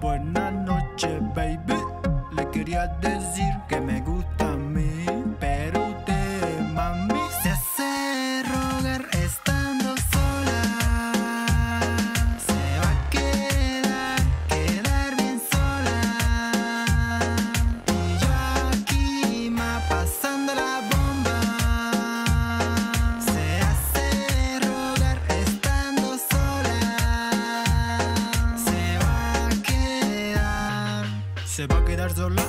Buenas noches, baby. Le quería decir que me gusta a mí, pero usted, mami, se hace rogar estando Se va a quedar, sola.